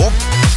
Opa!